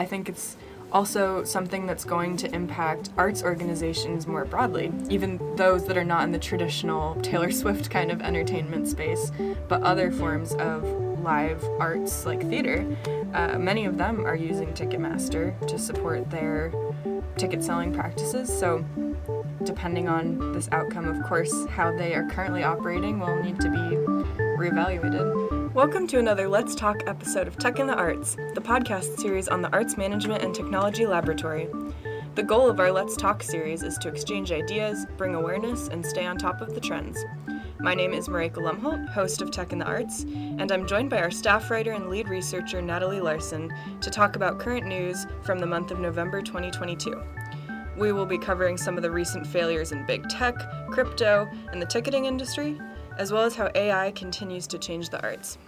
I think it's also something that's going to impact arts organizations more broadly, even those that are not in the traditional Taylor Swift kind of entertainment space, but other forms of live arts like theater. Uh, many of them are using Ticketmaster to support their ticket selling practices. So, depending on this outcome, of course, how they are currently operating will need to be reevaluated. Welcome to another Let's Talk episode of Tech in the Arts, the podcast series on the Arts Management and Technology Laboratory. The goal of our Let's Talk series is to exchange ideas, bring awareness, and stay on top of the trends. My name is Maraika Lumholdt, host of Tech in the Arts, and I'm joined by our staff writer and lead researcher Natalie Larsen to talk about current news from the month of November 2022. We will be covering some of the recent failures in big tech, crypto, and the ticketing industry, as well as how AI continues to change the arts.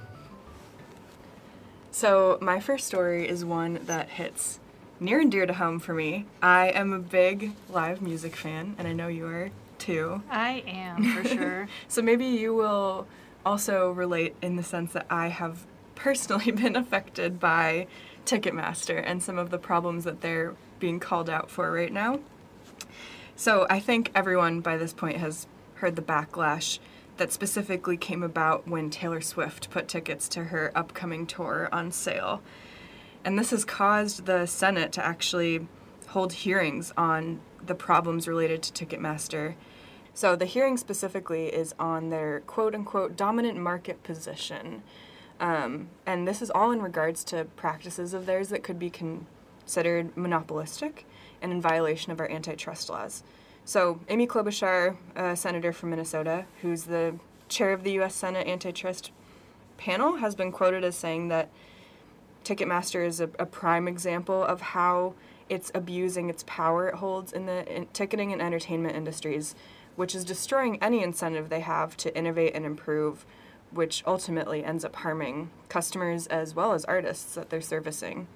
So, my first story is one that hits near and dear to home for me. I am a big live music fan, and I know you are too. I am, for sure. so, maybe you will also relate in the sense that I have personally been affected by Ticketmaster and some of the problems that they're being called out for right now. So, I think everyone by this point has heard the backlash that specifically came about when Taylor Swift put tickets to her upcoming tour on sale. And this has caused the Senate to actually hold hearings on the problems related to Ticketmaster. So the hearing specifically is on their quote unquote dominant market position. Um, and this is all in regards to practices of theirs that could be considered monopolistic and in violation of our antitrust laws. So, Amy Klobuchar, a senator from Minnesota, who's the chair of the U.S. Senate antitrust panel, has been quoted as saying that Ticketmaster is a, a prime example of how it's abusing its power it holds in the in ticketing and entertainment industries, which is destroying any incentive they have to innovate and improve, which ultimately ends up harming customers as well as artists that they're servicing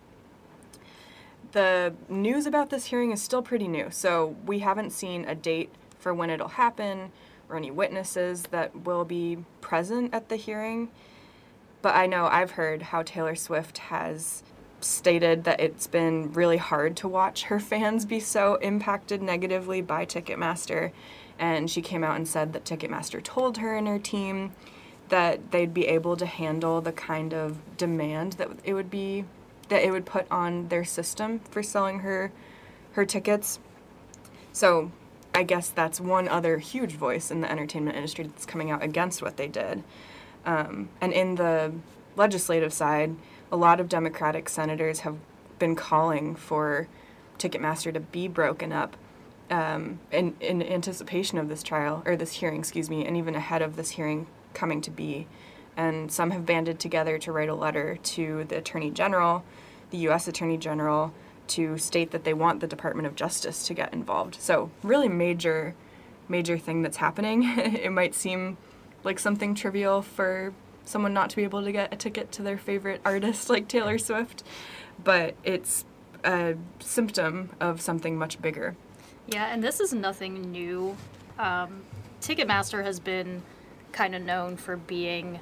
the news about this hearing is still pretty new, so we haven't seen a date for when it'll happen or any witnesses that will be present at the hearing. But I know I've heard how Taylor Swift has stated that it's been really hard to watch her fans be so impacted negatively by Ticketmaster. And she came out and said that Ticketmaster told her and her team that they'd be able to handle the kind of demand that it would be that it would put on their system for selling her her tickets. So I guess that's one other huge voice in the entertainment industry that's coming out against what they did. Um, and in the legislative side, a lot of Democratic senators have been calling for Ticketmaster to be broken up um, in, in anticipation of this trial, or this hearing, excuse me, and even ahead of this hearing coming to be and some have banded together to write a letter to the Attorney General, the U.S. Attorney General, to state that they want the Department of Justice to get involved. So, really major, major thing that's happening. it might seem like something trivial for someone not to be able to get a ticket to their favorite artist like Taylor Swift, but it's a symptom of something much bigger. Yeah, and this is nothing new. Um, Ticketmaster has been kind of known for being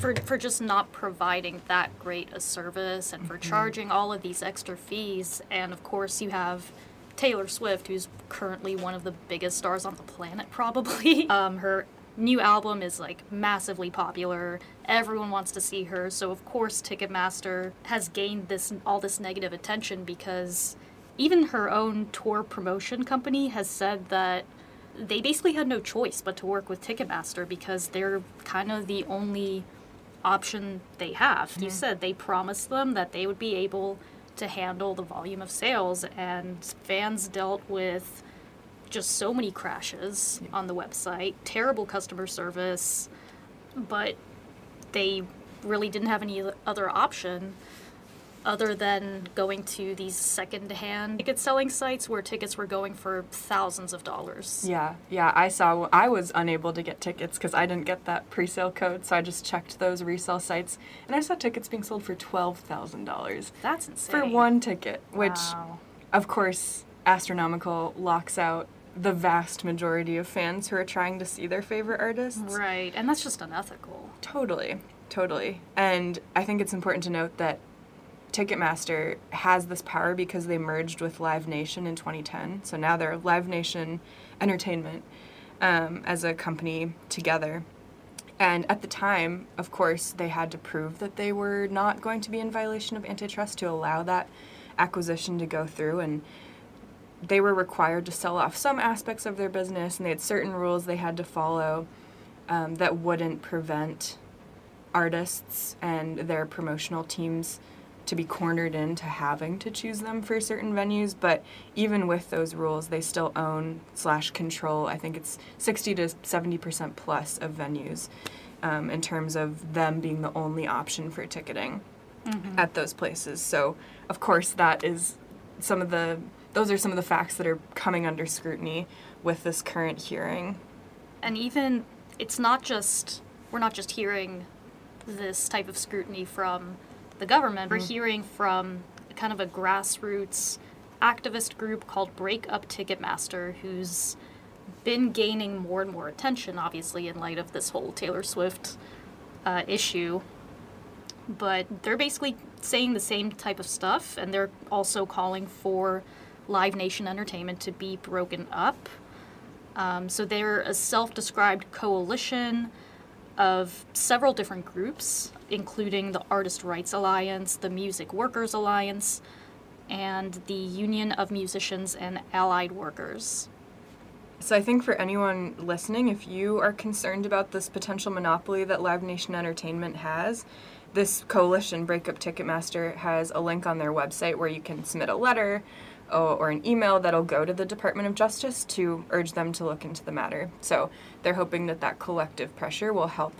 for for just not providing that great a service and for mm-hmm. charging all of these extra fees. And of course you have Taylor Swift who's currently one of the biggest stars on the planet probably. Um, her new album is like massively popular. Everyone wants to see her. So of course Ticketmaster has gained this all this negative attention because even her own tour promotion company has said that they basically had no choice but to work with Ticketmaster because they're kind of the only option they have. You said they promised them that they would be able to handle the volume of sales, and fans dealt with just so many crashes yeah. on the website, terrible customer service, but they really didn't have any other option other than going to these second-hand ticket selling sites where tickets were going for thousands of dollars. Yeah, yeah, I saw. I was unable to get tickets because I didn't get that pre-sale code, so I just checked those resale sites, and I saw tickets being sold for twelve thousand dollars. That's insane. For one ticket, which, wow. of course, astronomical locks out the vast majority of fans who are trying to see their favorite artists. Right, and that's just unethical. Totally, totally. And I think it's important to note that Ticketmaster has this power because they merged with Live Nation in 2010. So now they're Live Nation Entertainment um, as a company together. And at the time, of course, they had to prove that they were not going to be in violation of antitrust to allow that acquisition to go through. And they were required to sell off some aspects of their business, and they had certain rules they had to follow um, that wouldn't prevent artists and their promotional teams to be cornered into having to choose them for certain venues but even with those rules they still own slash control i think it's 60 to 70 percent plus of venues um, in terms of them being the only option for ticketing Mm-hmm. at those places so of course that is some of the those are some of the facts that are coming under scrutiny with this current hearing and even it's not just we're not just hearing this type of scrutiny from the government we're hearing from kind of a grassroots activist group called break up ticketmaster who's been gaining more and more attention obviously in light of this whole taylor swift uh, issue. But they're basically saying the same type of stuff and they're also calling for live nation entertainment to be broken up. Um, so they're a self described coalition of several different groups, including the Artist Rights Alliance, the Music Workers Alliance, and the Union of Musicians and Allied Workers. So I think for anyone listening, if you are concerned about this potential monopoly that Live Nation Entertainment has, this coalition, Breakup Ticketmaster, has a link on their website where you can submit a letter or, or an email that'll go to the Department of Justice to urge them to look into the matter. So they're hoping that that collective pressure will help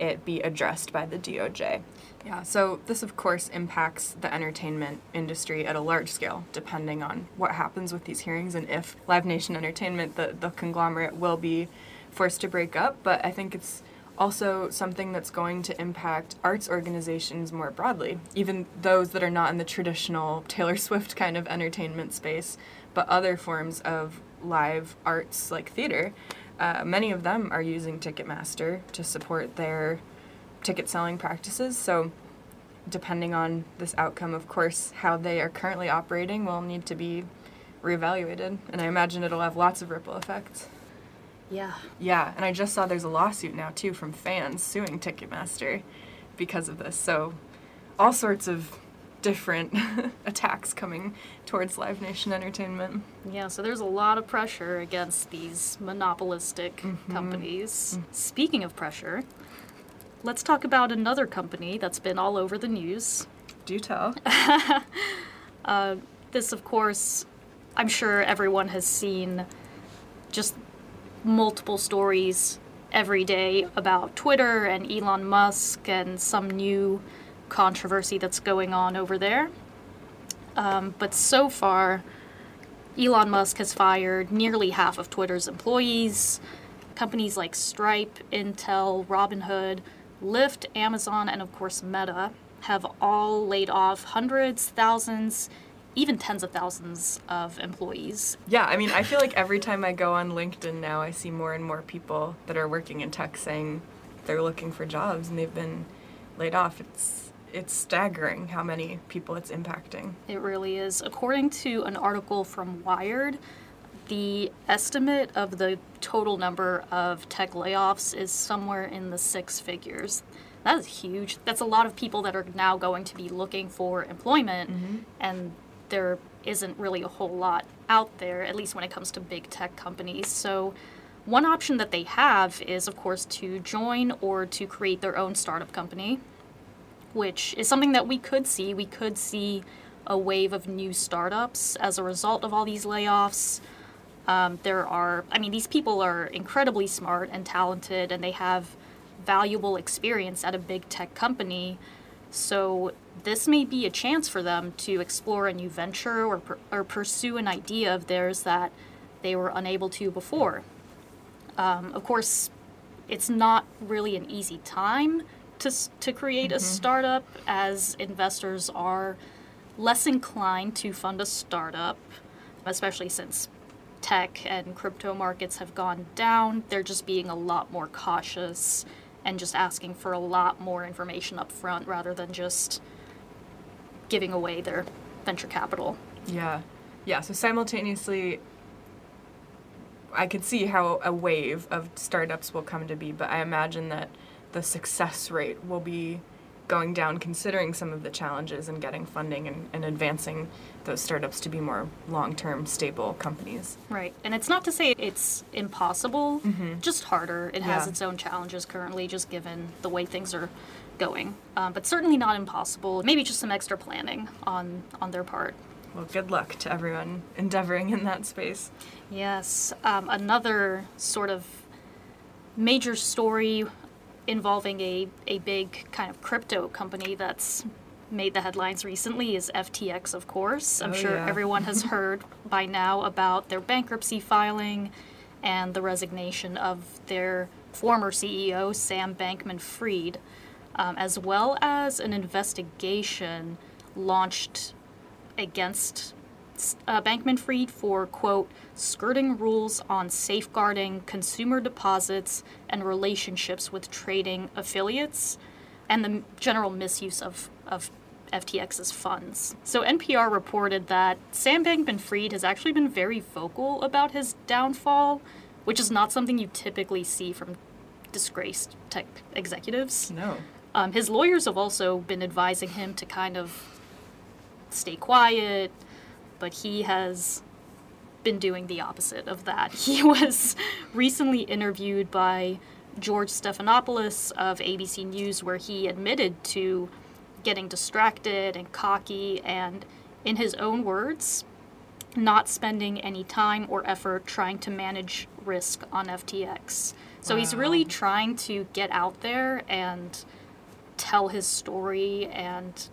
it be addressed by the DOJ. Yeah, so this of course impacts the entertainment industry at a large scale, depending on what happens with these hearings and if Live Nation Entertainment, the, the conglomerate, will be forced to break up. But I think it's also something that's going to impact arts organizations more broadly, even those that are not in the traditional Taylor Swift kind of entertainment space, but other forms of live arts like theater. Uh, many of them are using Ticketmaster to support their ticket selling practices. So, depending on this outcome, of course, how they are currently operating will need to be reevaluated. And I imagine it'll have lots of ripple effects. Yeah. Yeah, and I just saw there's a lawsuit now too from fans suing Ticketmaster because of this. So, all sorts of different attacks coming towards Live Nation Entertainment. Yeah, so there's a lot of pressure against these monopolistic mm-hmm. companies. Mm. Speaking of pressure, let's talk about another company that's been all over the news. Do tell. Uh, this, of course, I'm sure everyone has seen just multiple stories every day about Twitter and Elon Musk and some new controversy that's going on over there. Um, but so far, Elon Musk has fired nearly half of Twitter's employees. Companies like Stripe, Intel, Robinhood, Lyft, Amazon, and of course Meta have all laid off hundreds, thousands, even tens of thousands of employees. Yeah, I mean, I feel like every time I go on LinkedIn now, I see more and more people that are working in tech saying they're looking for jobs and they've been laid off. It's it's staggering how many people it's impacting. It really is. According to an article from Wired, the estimate of the total number of tech layoffs is somewhere in the six figures. That is huge. That's a lot of people that are now going to be looking for employment, mm-hmm. and there isn't really a whole lot out there, at least when it comes to big tech companies. So, one option that they have is, of course, to join or to create their own startup company which is something that we could see. We could see a wave of new startups as a result of all these layoffs. Um, there are, I mean, these people are incredibly smart and talented, and they have valuable experience at a big tech company. So this may be a chance for them to explore a new venture or, or pursue an idea of theirs that they were unable to before. Um, of course, it's not really an easy time to, to create a mm-hmm. startup as investors are less inclined to fund a startup, especially since tech and crypto markets have gone down. They're just being a lot more cautious and just asking for a lot more information up front rather than just giving away their venture capital. Yeah. Yeah, so simultaneously I could see how a wave of startups will come to be, but I imagine that the success rate will be going down considering some of the challenges in getting funding and, and advancing those startups to be more long-term stable companies. Right. And it's not to say it's impossible, just harder. It has Yeah. its own challenges currently, just given the way things are going. Um, but certainly not impossible. Maybe just some extra planning on, on their part. Well, good luck to everyone endeavoring in that space. Yes. Um, another sort of major story involving a, a big kind of crypto company that's made the headlines recently is FTX, of course. I'm Oh, sure yeah. everyone has heard by now about their bankruptcy filing and the resignation of their former CEO, Sam Bankman Fried, um, as well as an investigation launched against uh, Bankman Fried for, quote, skirting rules on safeguarding consumer deposits and relationships with trading affiliates and the general misuse of, of FTX's funds. So NPR reported that Sam Bankman Fried has actually been very vocal about his downfall, which is not something you typically see from disgraced tech executives. No. Um, his lawyers have also been advising him to kind of stay quiet, but he has been doing the opposite of that. He was recently interviewed by George Stephanopoulos of ABC News, where he admitted to getting distracted and cocky, and in his own words, not spending any time or effort trying to manage risk on FTX. So he's really trying to get out there and tell his story and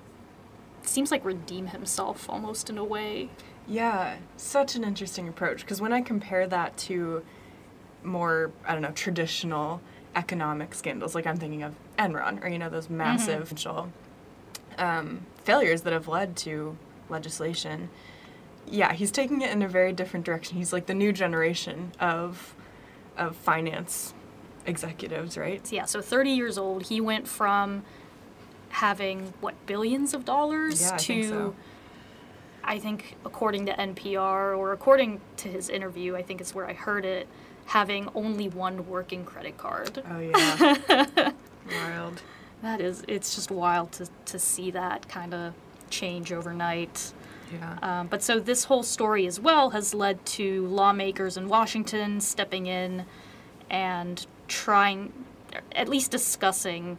seems like redeem himself almost in a way. Yeah, such an interesting approach because when I compare that to more, I don't know, traditional economic scandals, like I'm thinking of Enron or, you know, those massive financial um, failures that have led to legislation. Yeah, he's taking it in a very different direction. He's like the new generation of of finance executives, right? Yeah, so 30 years old, he went from having what billions of dollars Yeah, I to think so. I think according to NPR or according to his interview, I think is where I heard it, having only one working credit card. Oh yeah. Wild. That is it's just wild to to see that kind of change overnight. Yeah. Um, but so this whole story as well has led to lawmakers in Washington stepping in and trying, at least discussing,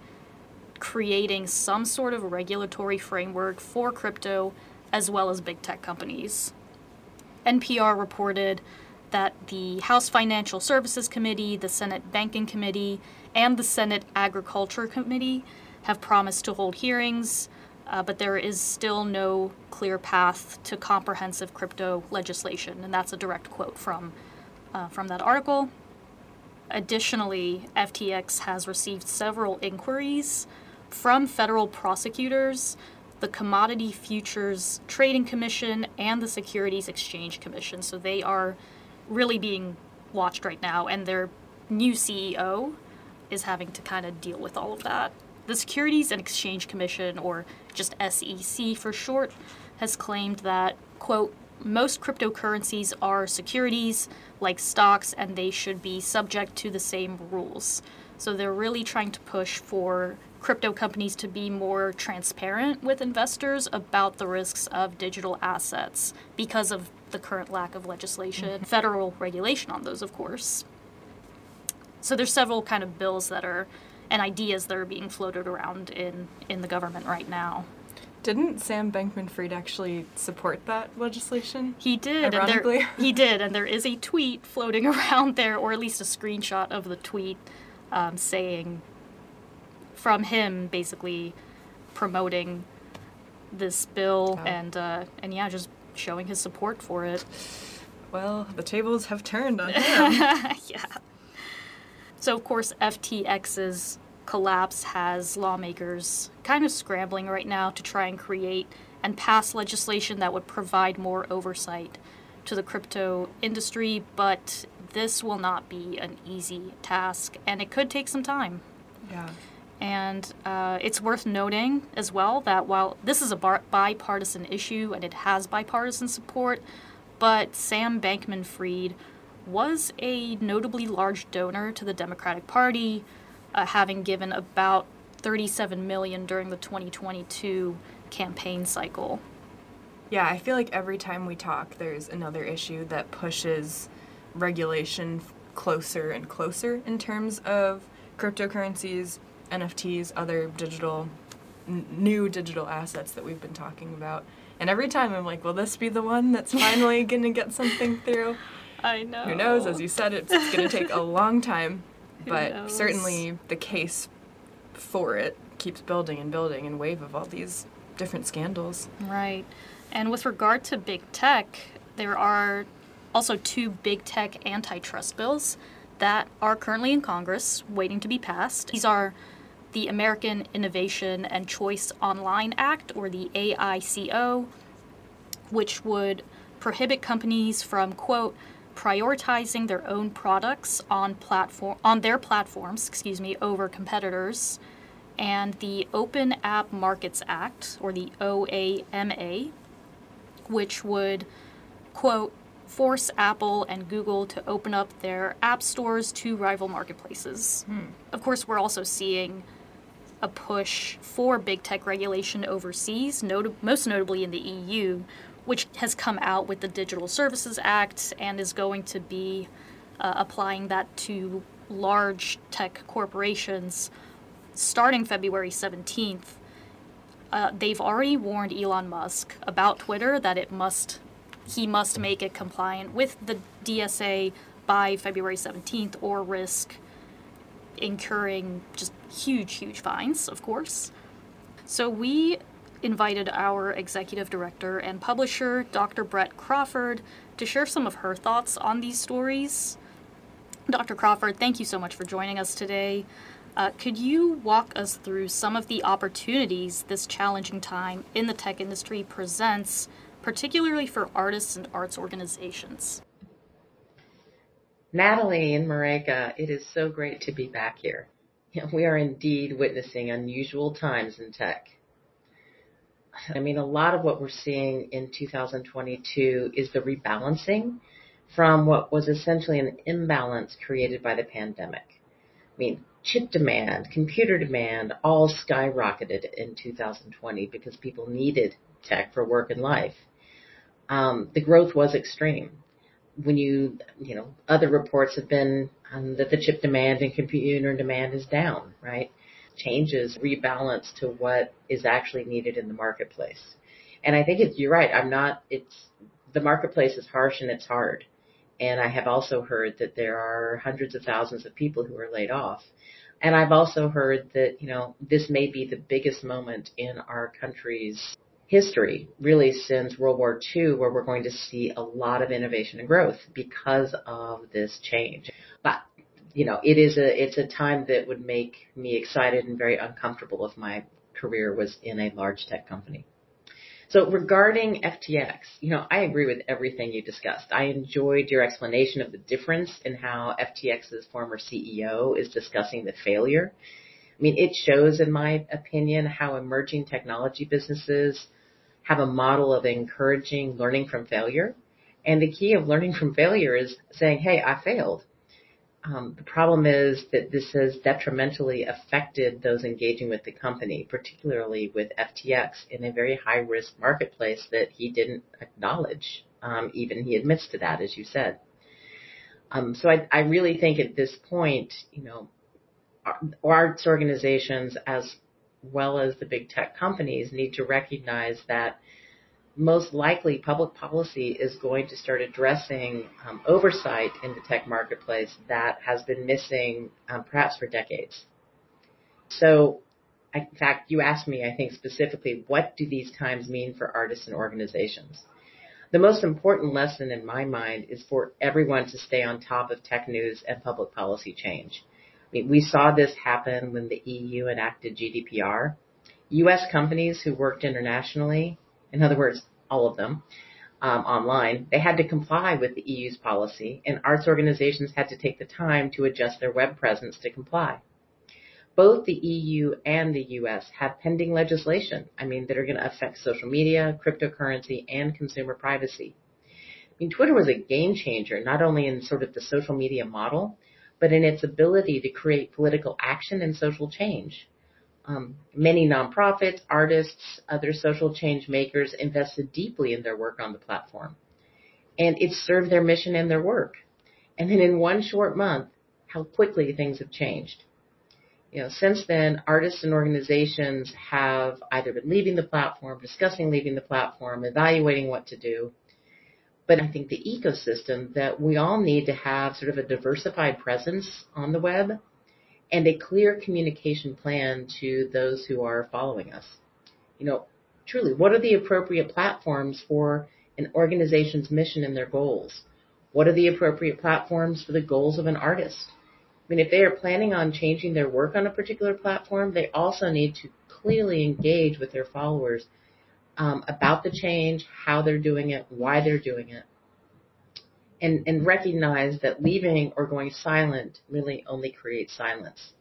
creating some sort of regulatory framework for crypto as well as big tech companies. NPR reported that the House Financial Services Committee, the Senate Banking Committee, and the Senate Agriculture Committee have promised to hold hearings, uh, but there is still no clear path to comprehensive crypto legislation, and that's a direct quote from uh, from that article. Additionally, FTX has received several inquiries from federal prosecutors, the Commodity Futures Trading Commission, and the Securities Exchange Commission. So they are really being watched right now, and their new CEO is having to kind of deal with all of that. The Securities and Exchange Commission, or just SEC for short, has claimed that, quote, most cryptocurrencies are securities like stocks and they should be subject to the same rules. So they're really trying to push for crypto companies to be more transparent with investors about the risks of digital assets because of the current lack of legislation, federal regulation on those, of course. So there's several kind of bills that are and ideas that are being floated around in in the government right now. Didn't Sam Bankman Fried actually support that legislation? He did. Ironically. And there, he did, and there is a tweet floating around there, or at least a screenshot of the tweet um, saying from him, basically promoting this bill Oh. and uh, and yeah, just showing his support for it. Well, the tables have turned on him. yeah. So of course, FTX's collapse has lawmakers kind of scrambling right now to try and create and pass legislation that would provide more oversight to the crypto industry, but this will not be an easy task and it could take some time. yeah. And uh, it's worth noting as well that while this is a bipartisan issue and it has bipartisan support, but Sam Bankman Fried was a notably large donor to the Democratic Party, uh, having given about 37 million during the 2022 campaign cycle. Yeah, I feel like every time we talk, there's another issue that pushes regulation closer and closer in terms of cryptocurrencies, NFTs, other digital, n- new digital assets that we've been talking about. And every time I'm like, will this be the one that's finally going to get something through? I know. Who knows? As you said, it's, it's going to take a long time, but certainly the case for it keeps building and building in wave of all these different scandals. Right. And with regard to big tech, there are also two big tech antitrust bills that are currently in Congress waiting to be passed. These are the American Innovation and Choice Online Act, or the AICO, which would prohibit companies from, quote, prioritizing their own products on platform on their platforms, excuse me, over competitors, and the Open App Markets Act, or the OAMA, which would, quote, force Apple and Google to open up their app stores to rival marketplaces. Hmm. Of course, we're also seeing a push for big tech regulation overseas, not- most notably in the EU, which has come out with the Digital Services Act and is going to be uh, applying that to large tech corporations starting February 17th. Uh, they've already warned Elon Musk about Twitter that it must he must make it compliant with the DSA by February 17th or risk incurring just huge, huge fines, of course. So we invited our executive director and publisher, Dr. Brett Crawford, to share some of her thoughts on these stories. Dr. Crawford, thank you so much for joining us today. Uh, could you walk us through some of the opportunities this challenging time in the tech industry presents, particularly for artists and arts organizations? Natalie and Maraika, it is so great to be back here. We are indeed witnessing unusual times in tech. I mean, a lot of what we're seeing in 2022 is the rebalancing from what was essentially an imbalance created by the pandemic. I mean, chip demand, computer demand all skyrocketed in 2020 because people needed tech for work and life. Um, the growth was extreme. When you, you know, other reports have been um, that the chip demand and computer demand is down, right? Changes, rebalance to what is actually needed in the marketplace. And I think it's, you're right. I'm not, it's, the marketplace is harsh and it's hard. And I have also heard that there are hundreds of thousands of people who are laid off. And I've also heard that, you know, this may be the biggest moment in our country's history, really since World War II, where we're going to see a lot of innovation and growth because of this change. But, you know, it is a, it's a time that would make me excited and very uncomfortable if my career was in a large tech company. So regarding FTX, you know, I agree with everything you discussed. I enjoyed your explanation of the difference in how FTX's former CEO is discussing the failure. I mean, it shows, in my opinion, how emerging technology businesses have a model of encouraging learning from failure. And the key of learning from failure is saying, hey, I failed. Um, the problem is that this has detrimentally affected those engaging with the company, particularly with FTX in a very high risk marketplace that he didn't acknowledge. Um, even he admits to that, as you said. Um, so I, I really think at this point, you know, arts organizations as well as the big tech companies need to recognize that most likely public policy is going to start addressing um, oversight in the tech marketplace that has been missing um, perhaps for decades. So, in fact, you asked me, I think specifically, what do these times mean for artists and organizations? The most important lesson in my mind is for everyone to stay on top of tech news and public policy change. We saw this happen when the EU enacted GDPR. U.S. companies who worked internationally, in other words, all of them, um, online, they had to comply with the EU's policy, and arts organizations had to take the time to adjust their web presence to comply. both the EU and the US have pending legislation, I mean, that are going to affect social media, cryptocurrency, and consumer privacy. I mean, Twitter was a game changer, not only in sort of the social media model, but in its ability to create political action and social change. Um, many nonprofits, artists, other social change makers invested deeply in their work on the platform. And it served their mission and their work. And then in one short month, how quickly things have changed. You know, since then, artists and organizations have either been leaving the platform, discussing leaving the platform, evaluating what to do. But I think the ecosystem that we all need to have sort of a diversified presence on the web and a clear communication plan to those who are following us. You know, truly, what are the appropriate platforms for an organization's mission and their goals? What are the appropriate platforms for the goals of an artist? I mean, if they are planning on changing their work on a particular platform, they also need to clearly engage with their followers um, about the change, how they're doing it, why they're doing it, and, and recognize that leaving or going silent really only creates silence.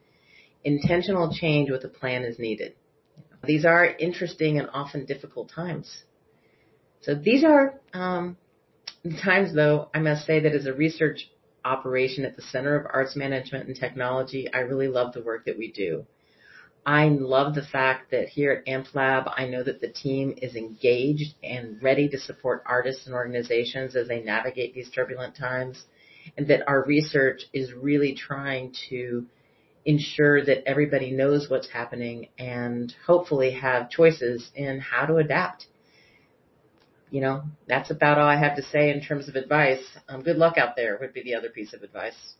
Intentional change with a plan is needed. These are interesting and often difficult times. So these are um, times, though, I must say that as a research operation at the Center of Arts Management and Technology, I really love the work that we do. I love the fact that here at AMT Lab, I know that the team is engaged and ready to support artists and organizations as they navigate these turbulent times, and that our research is really trying to ensure that everybody knows what's happening and hopefully have choices in how to adapt you know, that's about all I have to say in terms of advice. Um, good luck out there would be the other piece of advice.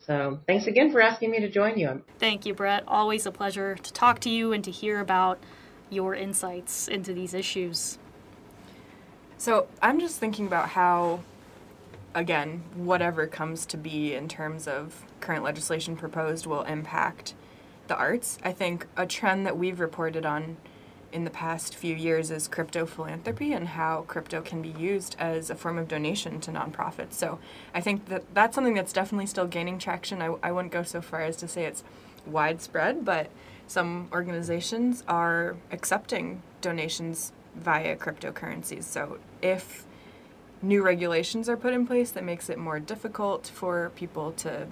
So thanks again for asking me to join you. Thank you, Brett. Always a pleasure to talk to you and to hear about your insights into these issues. So I'm just thinking about how, again, whatever comes to be in terms of current legislation proposed will impact the arts. I think a trend that we've reported on in the past few years is crypto philanthropy and how crypto can be used as a form of donation to nonprofits. So I think that that's something that's definitely still gaining traction. I, I wouldn't go so far as to say it's widespread, but some organizations are accepting donations via cryptocurrencies. So if new regulations are put in place that makes it more difficult for people to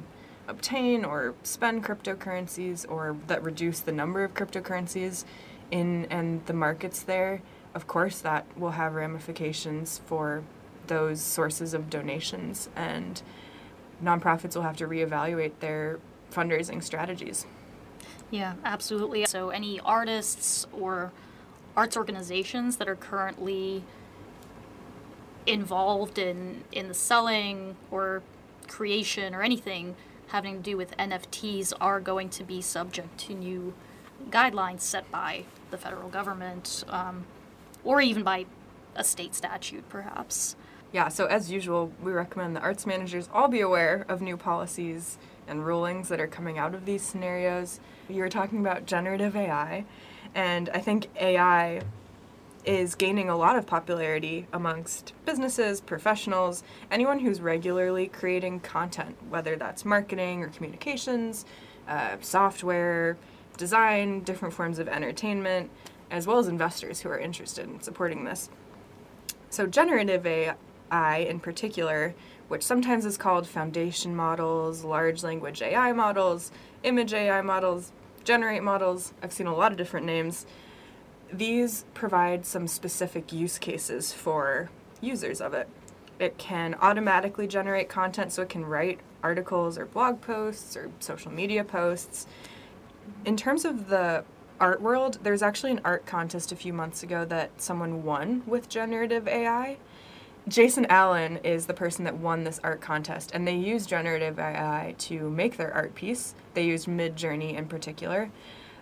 obtain or spend cryptocurrencies or that reduce the number of cryptocurrencies in and the markets there, of course that will have ramifications for those sources of donations and nonprofits will have to reevaluate their fundraising strategies. Yeah, absolutely. So any artists or arts organizations that are currently involved in in the selling or creation or anything having to do with NFTs are going to be subject to new guidelines set by the federal government, um, or even by a state statute, perhaps. Yeah, so as usual, we recommend the arts managers all be aware of new policies and rulings that are coming out of these scenarios. You were talking about generative AI, and I think AI is gaining a lot of popularity amongst businesses, professionals, anyone who's regularly creating content, whether that's marketing or communications, uh, software, design, different forms of entertainment, as well as investors who are interested in supporting this. So generative AI in particular, which sometimes is called foundation models, large language AI models, image AI models, generate models, I've seen a lot of different names. These provide some specific use cases for users of it. It can automatically generate content, so it can write articles or blog posts or social media posts in terms of the art world, there's actually an art contest a few months ago that someone won with generative AI. Jason Allen is the person that won this art contest, and they used generative AI to make their art piece. They used Midjourney in particular.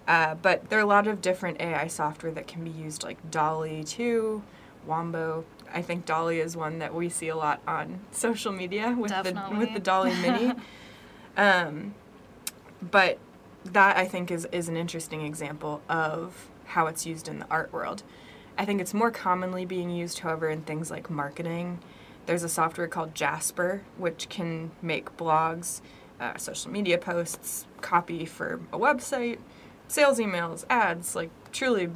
Uh, but there are a lot of different AI software that can be used, like DALL-E 2, Wombo. I think DALL-E is one that we see a lot on social media with Definitely. the with the DALL-E Mini. um, but that I think is, is an interesting example of how it's used in the art world. I think it's more commonly being used, however, in things like marketing. There's a software called Jasper, which can make blogs uh, social media posts, copy for a website, sales emails, ads, like truly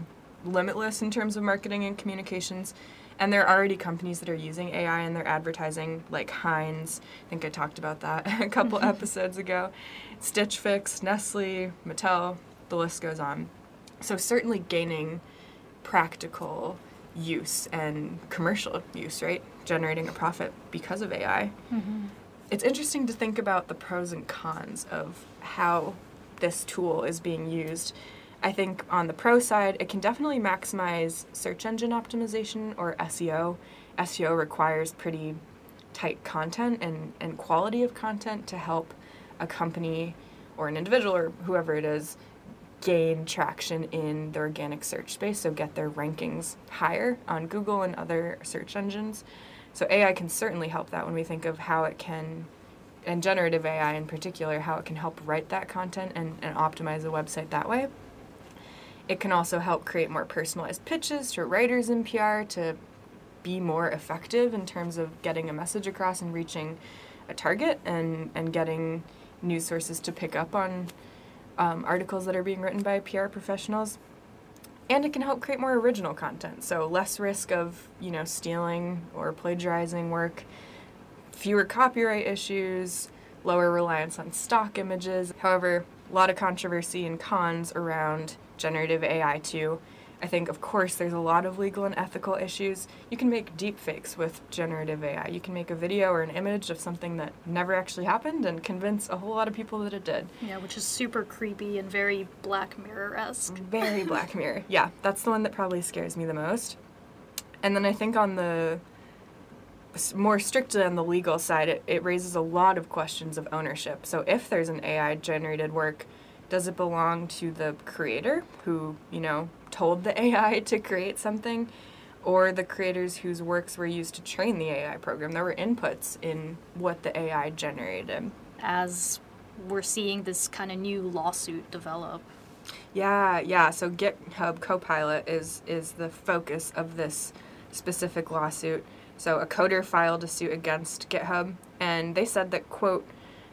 limitless in terms of marketing and communications. And there are already companies that are using AI in their advertising, like Heinz. I think I talked about that a couple episodes ago. Stitch Fix, Nestle, Mattel, the list goes on. So, certainly gaining practical use and commercial use, right? Generating a profit because of AI. Mm-hmm. It's interesting to think about the pros and cons of how this tool is being used. I think on the pro side, it can definitely maximize search engine optimization or SEO. SEO requires pretty tight content and, and quality of content to help a company or an individual or whoever it is gain traction in the organic search space, so get their rankings higher on Google and other search engines. So AI can certainly help that when we think of how it can, and generative AI in particular, how it can help write that content and, and optimize a website that way. It can also help create more personalized pitches to writers in PR to be more effective in terms of getting a message across and reaching a target and, and getting news sources to pick up on um, articles that are being written by PR professionals. And it can help create more original content, so less risk of, you know, stealing or plagiarizing work, fewer copyright issues, lower reliance on stock images. However, a lot of controversy and cons around generative AI too. I think, of course, there's a lot of legal and ethical issues. You can make deepfakes with generative AI. You can make a video or an image of something that never actually happened and convince a whole lot of people that it did. Yeah, which is super creepy and very Black Mirror esque. Very Black Mirror. Yeah, that's the one that probably scares me the most. And then I think on the more strictly on the legal side, it, it raises a lot of questions of ownership. So if there's an AI generated work, does it belong to the creator who, you know, told the AI to create something? Or the creators whose works were used to train the AI program? There were inputs in what the AI generated. As we're seeing this kind of new lawsuit develop. Yeah, yeah. So GitHub Copilot is is the focus of this specific lawsuit. So a coder filed a suit against GitHub, and they said that quote,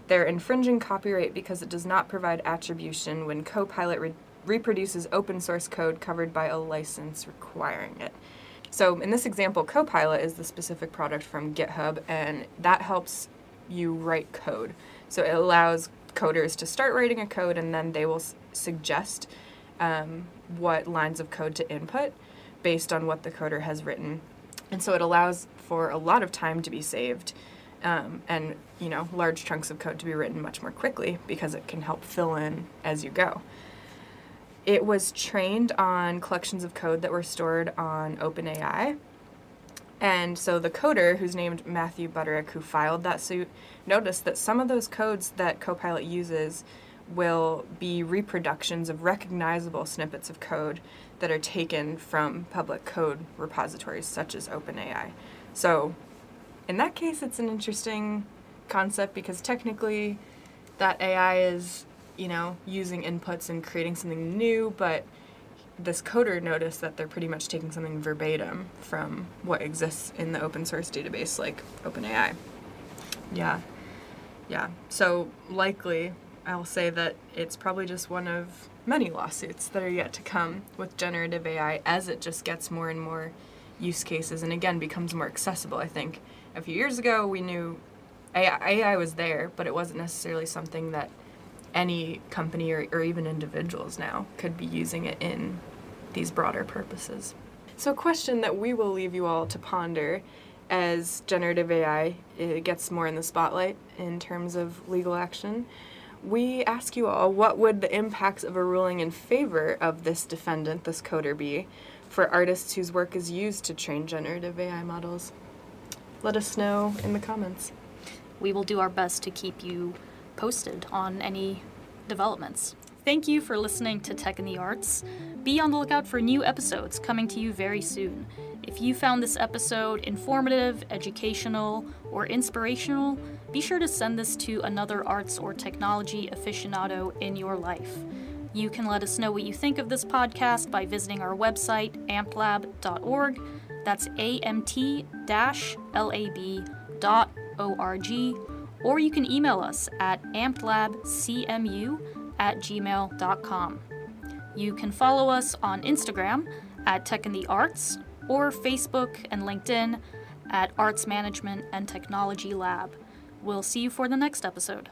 they're infringing copyright because it does not provide attribution when Copilot re- reproduces open source code covered by a license requiring it. So in this example, Copilot is the specific product from GitHub, and that helps you write code. So it allows coders to start writing a code, and then they will suggest um, what lines of code to input based on what the coder has written. And so it allows for a lot of time to be saved um, and you know large chunks of code to be written much more quickly because it can help fill in as you go. It was trained on collections of code that were stored on OpenAI. And so the coder, who's named Matthew Butterick, who filed that suit, noticed that some of those codes that Copilot uses will be reproductions of recognizable snippets of code that are taken from public code repositories such as OpenAI. So in that case, it's an interesting concept because technically that AI is, you know, using inputs and creating something new, but this coder noticed that they're pretty much taking something verbatim from what exists in the open source database like OpenAI. Yeah. Yeah. So likely I'll say that it's probably just one of many lawsuits that are yet to come with generative AI as it just gets more and more use cases and again becomes more accessible. I think a few years ago we knew AI, AI was there, but it wasn't necessarily something that any company or, or even individuals now could be using it in these broader purposes. So, a question that we will leave you all to ponder as generative AI gets more in the spotlight in terms of legal action. We ask you all what would the impacts of a ruling in favor of this defendant, this coder, be for artists whose work is used to train generative AI models? Let us know in the comments. We will do our best to keep you posted on any developments. Thank you for listening to Tech in the Arts. Be on the lookout for new episodes coming to you very soon. If you found this episode informative, educational, or inspirational, be sure to send this to another arts or technology aficionado in your life. You can let us know what you think of this podcast by visiting our website, amtlab.org. That's amt lab.org. or you can email us at amtlabcmu at gmail.com. You can follow us on Instagram at Tech in the Arts or Facebook and LinkedIn at Arts Management and Technology Lab. We'll see you for the next episode.